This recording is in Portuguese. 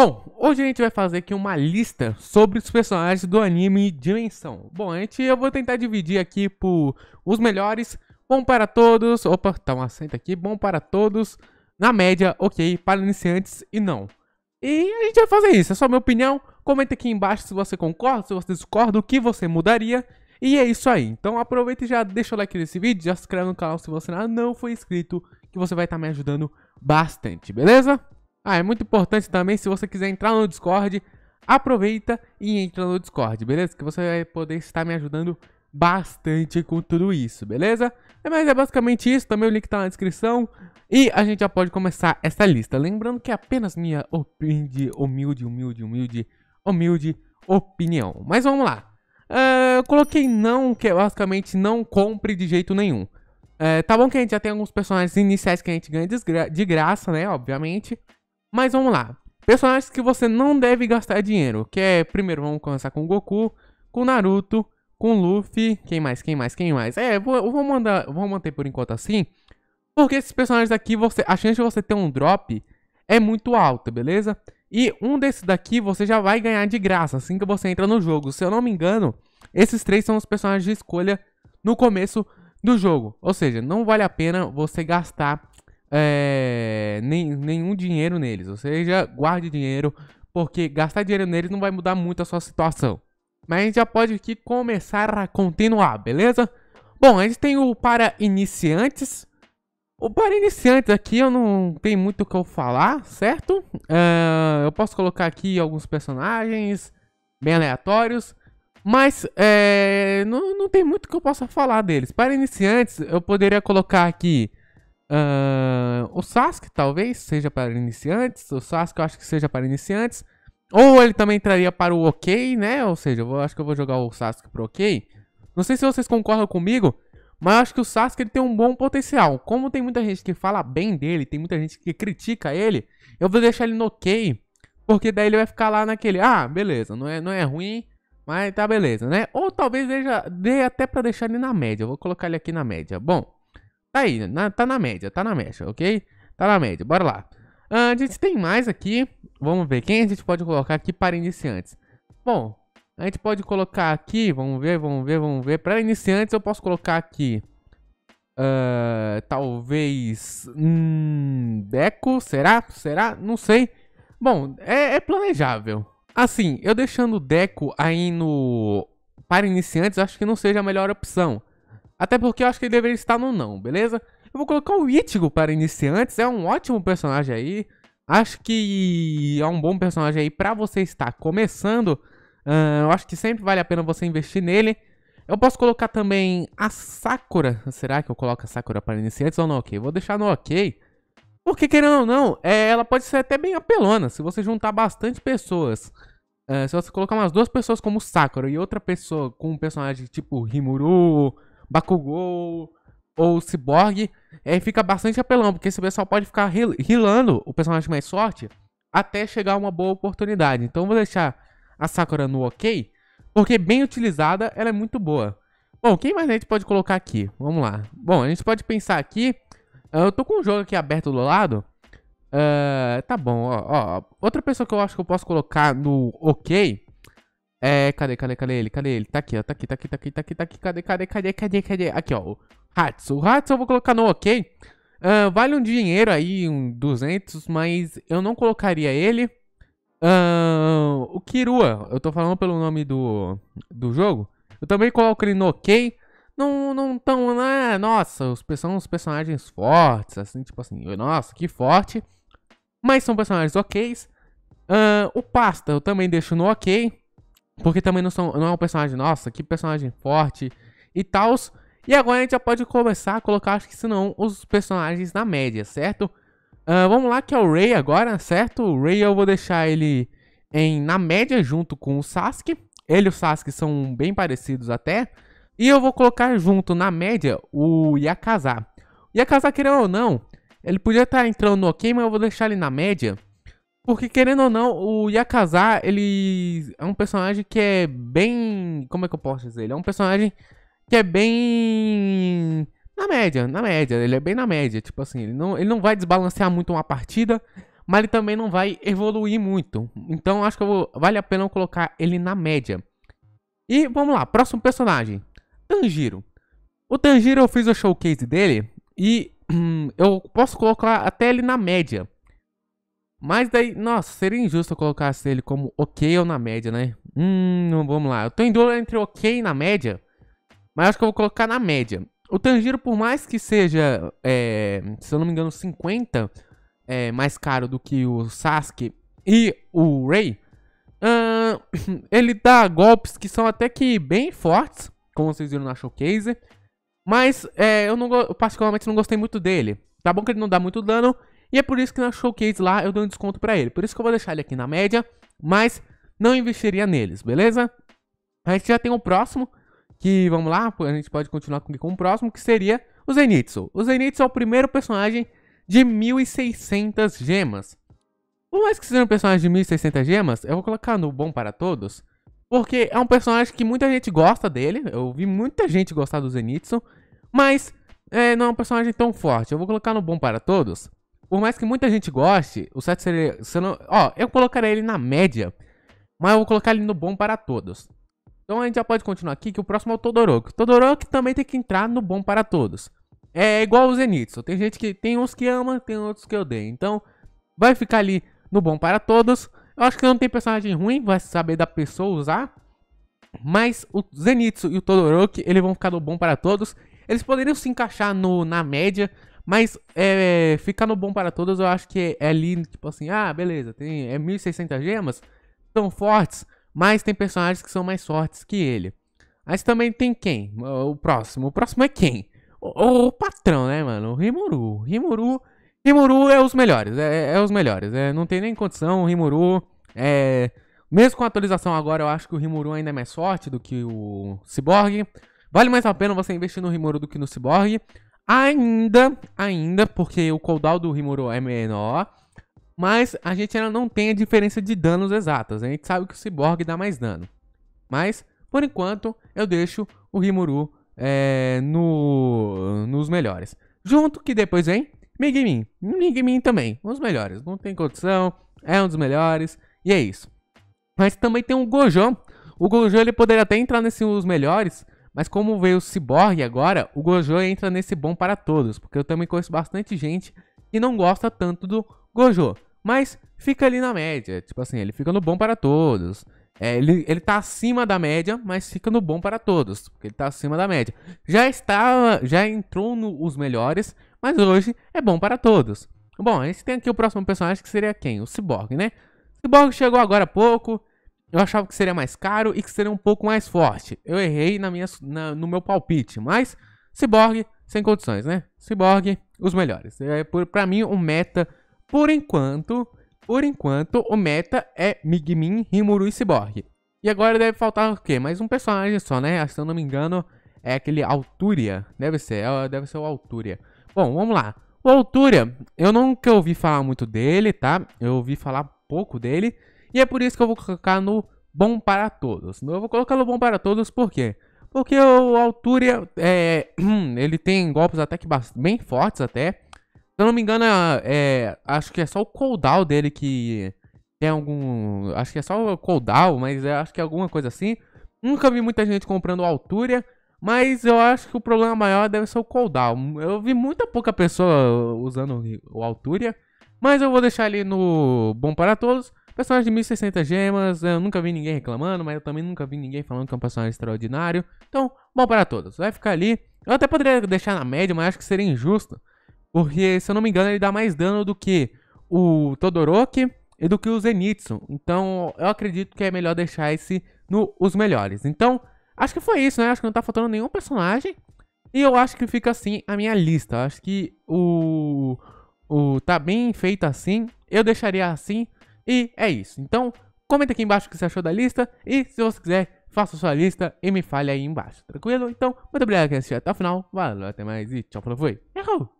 Bom, hoje a gente vai fazer aqui uma lista sobre os personagens do anime Dimensão. Bom, a gente, eu vou tentar dividir aqui por os melhores, bom para todos, opa, tá um acento aqui, bom para todos, na média, ok, para iniciantes e não. E a gente vai fazer isso, é só minha opinião, comenta aqui embaixo se você concorda, se você discorda, o que você mudaria. E é isso aí, então aproveita e já deixa o like nesse vídeo, já se inscreve no canal se você não foi inscrito, que você vai estar tá me ajudando bastante, beleza? Ah, é muito importante também, se você quiser entrar no Discord, aproveita e entra no Discord, beleza? Que você vai poder estar me ajudando bastante com tudo isso, beleza? É, mas é basicamente isso, também o link tá na descrição. E a gente já pode começar essa lista. Lembrando que é apenas minha humilde, humilde, humilde, humilde, humilde opinião. Mas vamos lá. Uh, eu coloquei não, que é basicamente não compre de jeito nenhum. Uh, tá bom que a gente já tem alguns personagens iniciais que a gente ganha de graça, né? Obviamente. Mas vamos lá. Personagens que você não deve gastar dinheiro. Que é, primeiro, vamos começar com Goku, com Naruto, com Luffy. Quem mais? Quem mais? Quem mais? É, vou, vou, mandar, vou manter por enquanto assim. Porque esses personagens aqui, você, a chance de você ter um drop é muito alta, beleza? E um desses daqui você já vai ganhar de graça assim que você entra no jogo. Se eu não me engano, esses três são os personagens de escolha no começo do jogo. Ou seja, não vale a pena você gastar é, nem, nenhum dinheiro neles. Ou seja, guarde dinheiro, porque gastar dinheiro neles não vai mudar muito a sua situação. Mas a gente já pode aqui começar a continuar, beleza? Bom, a gente tem o para iniciantes. O para iniciantes aqui eu não tenho muito o que eu falar, certo? Uh, eu posso colocar aqui alguns personagens bem aleatórios. Mas é, não, não tem muito que eu possa falar deles. Para iniciantes, eu poderia colocar aqui Uh, o Sasuke talvez seja para iniciantes. O Sasuke eu acho que seja para iniciantes. Ou ele também entraria para o OK, né? Ou seja, eu acho que eu vou jogar o Sasuke pro OK. Não sei se vocês concordam comigo, mas eu acho que o Sasuke ele tem um bom potencial. Como tem muita gente que fala bem dele, tem muita gente que critica ele, eu vou deixar ele no OK, porque daí ele vai ficar lá naquele, ah, beleza, não é, não é ruim, mas tá beleza, né? Ou talvez dê até para deixar ele na média. Eu vou colocar ele aqui na média. Bom, Tá aí, na, tá na média, tá na média, ok? Tá na média, bora lá. Uh, a gente tem mais aqui. Vamos ver quem a gente pode colocar aqui para iniciantes. Bom, a gente pode colocar aqui, vamos ver, vamos ver, vamos ver. Para iniciantes eu posso colocar aqui. Uh, talvez. Hum, Deco, será? Será? Não sei. Bom, é, é planejável. Assim, eu deixando Deco aí no. Para iniciantes, acho que não seja a melhor opção. Até porque eu acho que ele deveria estar no não, beleza? Eu vou colocar o Ichigo para iniciantes, é um ótimo personagem aí. Acho que é um bom personagem aí para você estar começando. Uh, eu acho que sempre vale a pena você investir nele. Eu posso colocar também a Sakura. Será que eu coloco a Sakura para iniciantes ou não? Ok, vou deixar no ok. Porque querendo ou não, é, ela pode ser até bem apelona. Se você juntar bastante pessoas. Uh, se você colocar umas duas pessoas como Sakura e outra pessoa com um personagem tipo Rimuru Bakugou ou Cyborg, aí fica bastante apelão, porque esse pessoal pode ficar rilando o personagem mais forte até chegar uma boa oportunidade. Então vou deixar a Sakura no ok, porque bem utilizada ela é muito boa. Bom, quem mais a gente pode colocar aqui? Vamos lá. Bom, a gente pode pensar aqui. Ah, eu tô com o jogo aqui aberto do lado. Uh, tá bom, ó, ó, Outra pessoa que eu acho que eu posso colocar no ok é, cadê, cadê, cadê ele? Cadê ele? Tá aqui, ó. Tá aqui, tá aqui, tá aqui, tá aqui, tá aqui. Cadê, cadê, cadê, cadê, cadê? Aqui, ó. O Hats. O Hats eu vou colocar no ok. Uh, vale um dinheiro aí, um 200, mas eu não colocaria ele. Uh, o Kirua, eu tô falando pelo nome do, do jogo. Eu também coloco ele no ok. Não, não tão, né? Nossa, os, são os personagens fortes, assim, tipo assim. Nossa, que forte. Mas são personagens ok. Uh, o Pasta eu também deixo no ok. Porque também não, são, não é um personagem, nossa, que personagem forte e tal. E agora a gente já pode começar a colocar, acho que se não, os personagens na média, certo? Uh, vamos lá, que é o Ray agora, certo? O Ray eu vou deixar ele em, na média junto com o Sasuke. Ele e o Sasuke são bem parecidos até. E eu vou colocar junto na média o Yakaza. O Yakaza, querendo ou não, ele podia estar entrando no ok, mas eu vou deixar ele na média. Porque, querendo ou não, o Yakaza, ele é um personagem que é bem. Como é que eu posso dizer? Ele é um personagem que é bem. Na média, na média. Ele é bem na média. Tipo assim, ele não, ele não vai desbalancear muito uma partida. mas ele também não vai evoluir muito. Então acho que vou, vale a pena eu colocar ele na média. E vamos lá, próximo personagem. Tanjiro. O Tanjiro eu fiz o showcase dele e hum, eu posso colocar até ele na média. Mas daí, nossa, seria injusto eu colocasse ele como ok ou na média, né? Hum, vamos lá. Eu tô em dúvida entre ok e na média. Mas acho que eu vou colocar na média. O Tanjiro, por mais que seja, é, se eu não me engano, 50 é, mais caro do que o Sasuke e o Rei, uh, ele dá golpes que são até que bem fortes, como vocês viram na showcase. Mas é, eu, não, eu particularmente não gostei muito dele. Tá bom que ele não dá muito dano, e é por isso que na showcase lá eu dou um desconto pra ele. Por isso que eu vou deixar ele aqui na média, mas não investiria neles, beleza? A gente já tem o próximo, que vamos lá, a gente pode continuar com, com o próximo, que seria o Zenitsu. O Zenitsu é o primeiro personagem de 1600 gemas. Por mais que seja um personagem de 1600 gemas, eu vou colocar no bom para todos, porque é um personagem que muita gente gosta dele, eu vi muita gente gostar do Zenitsu, mas é, não é um personagem tão forte. Eu vou colocar no bom para todos, por mais que muita gente goste, o 7 seria. Não, ó, eu colocaria ele na média. Mas eu vou colocar ele no bom para todos. Então a gente já pode continuar aqui, que o próximo é o Todoroki. Todoroki também tem que entrar no bom para todos. É igual o Zenitsu. Tem gente que. Tem uns que ama, tem outros que odeia. Então, vai ficar ali no bom para todos. Eu acho que não tem personagem ruim, vai saber da pessoa usar. Mas o Zenitsu e o Todoroki, eles vão ficar no bom para todos. Eles poderiam se encaixar no, na média, mas é, no bom para todos, eu acho que é, é ali, tipo assim, ah, beleza, tem é 1600 gemas, são fortes, mas tem personagens que são mais fortes que ele. Mas também tem quem? O próximo. O próximo é quem? O, o, o patrão, né, mano? O Rimuru. Rimuru. Rimuru é os melhores. É, é os melhores. É, não tem nem condição. O Rimuru é. Mesmo com a atualização agora, eu acho que o Rimuru ainda é mais forte do que o Cyborg. Vale mais a pena você investir no Rimuru do que no Cyborg. Ainda, ainda, porque o cooldown do Rimuru é menor. Mas a gente ainda não tem a diferença de danos exatas. A gente sabe que o Cyborg dá mais dano. Mas, por enquanto, eu deixo o Rimuru é, no, nos melhores. Junto que depois vem Megumin. Megumin também, os melhores. Não tem condição, é um dos melhores. E é isso. Mas também tem o Gojo. O Gojo ele poderia até entrar nesses melhores, mas como veio o Cyborg agora, o Gojo entra nesse bom para todos. Porque eu também conheço bastante gente que não gosta tanto do Gojo. Mas fica ali na média. Tipo assim, ele fica no bom para todos. É, ele, ele tá acima da média, mas fica no bom para todos. Porque ele tá acima da média. Já estava. Já entrou nos melhores, mas hoje é bom para todos. Bom, a gente tem aqui o próximo personagem que seria quem? O Cyborg, né? O Cyborg chegou agora há pouco. Eu achava que seria mais caro e que seria um pouco mais forte. Eu errei na minha, na, no meu palpite, mas Cyborg sem condições, né? Cyborg, os melhores. É, por, pra mim, o meta, por enquanto, por enquanto, o meta é Migmin, Rimuru e Cyborg. E agora deve faltar o quê? Mais um personagem só, né? Se eu não me engano, é aquele Alturia. Deve ser, é, deve ser o Alturia. Bom, vamos lá. O Alturia, eu nunca ouvi falar muito dele, tá? Eu ouvi falar pouco dele. E é por isso que eu vou colocar no bom para todos. Eu vou colocar no bom para todos por quê? Porque o Alturia, é, ele tem golpes até que bem fortes até. Se eu não me engano, é, acho que é só o cooldown dele que tem algum... Acho que é só o cooldown, mas é, acho que é alguma coisa assim. Nunca vi muita gente comprando o Alturia, mas eu acho que o problema maior deve ser o cooldown. Eu vi muita pouca pessoa usando o Alturia, mas eu vou deixar ele no bom para todos. Personagem de 1060 gemas, eu nunca vi ninguém reclamando, mas eu também nunca vi ninguém falando que é um personagem extraordinário. Então, bom para todos. Vai ficar ali. Eu até poderia deixar na média, mas acho que seria injusto. Porque, se eu não me engano, ele dá mais dano do que o Todoroki e do que o Zenitsu. Então, eu acredito que é melhor deixar esse no, melhores. Então, acho que foi isso, né? Acho que não tá faltando nenhum personagem. E eu acho que fica assim a minha lista. Acho que o, o tá bem feito assim. Eu deixaria assim e é isso. Então, comenta aqui embaixo o que você achou da lista. E se você quiser, faça sua lista e me fale aí embaixo. Tranquilo? Então, muito obrigado por assistir até o final. Valeu, até mais e tchau, falou, foi. Errou!